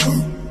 Oh.